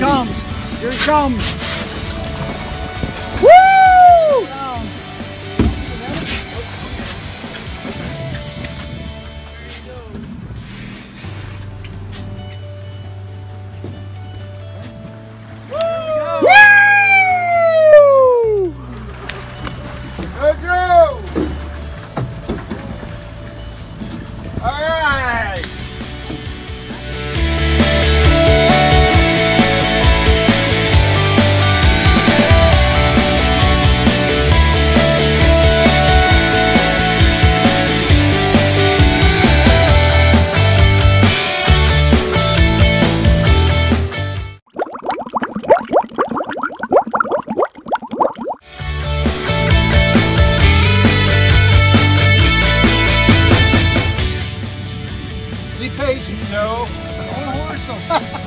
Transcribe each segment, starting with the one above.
comes. Here he comes! Woo! Woo! Go, Drew! All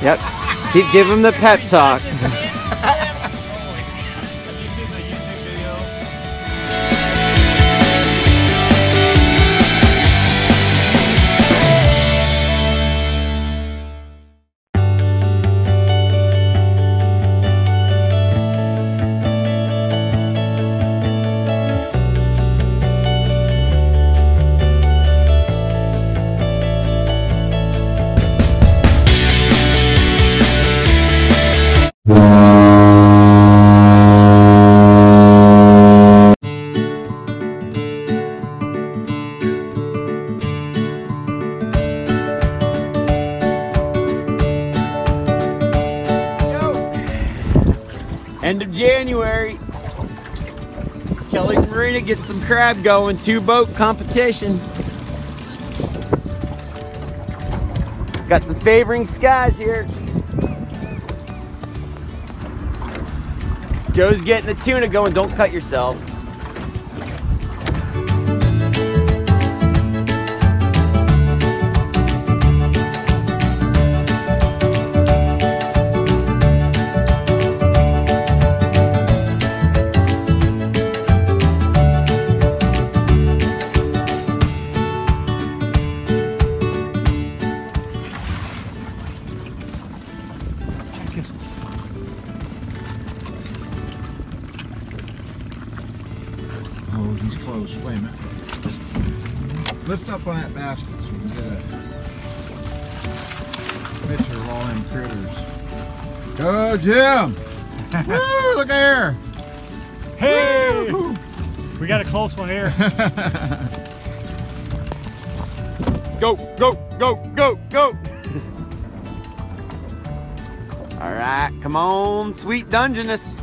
Yep. Keep giving him the pep talk. End of January. Kelly's Marina gets some crab going. Two boat competition. Got some favoring skies here. Joe's getting the tuna going. Don't cut yourself. He's close. Wait a minute. Lift up on that basket so we can get a picture of all them critters. Go, Jim! Woo, look there! Hey! We got a close one here. Let's go, go, go, go, go. All right, come on, sweet Dungeness.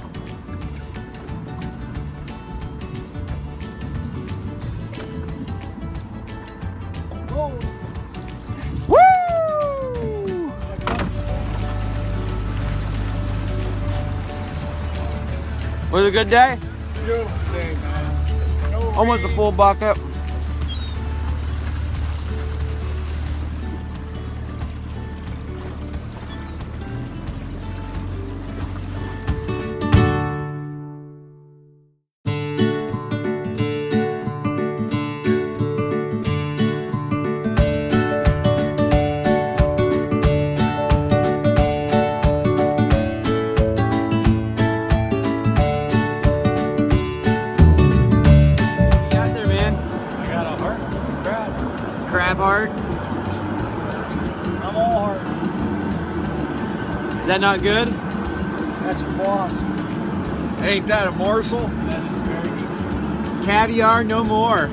Was it a good day? Beautiful day, man. No Almost a full bucket. Crab. Crab heart. I'm all heart. Is that not good? That's boss. Ain't that a morsel? That is very good. Caviar, no more.